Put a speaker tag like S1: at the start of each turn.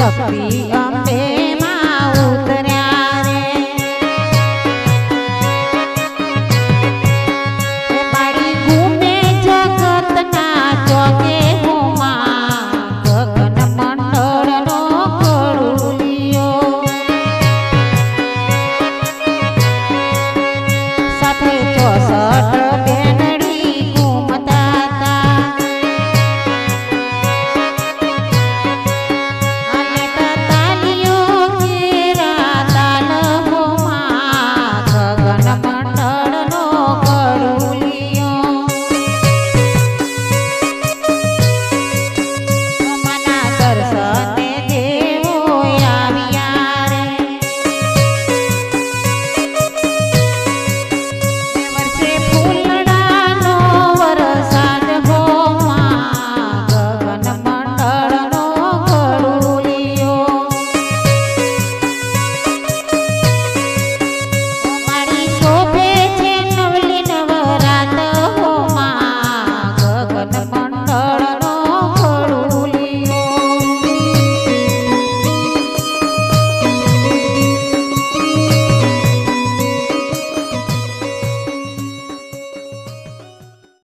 S1: tapi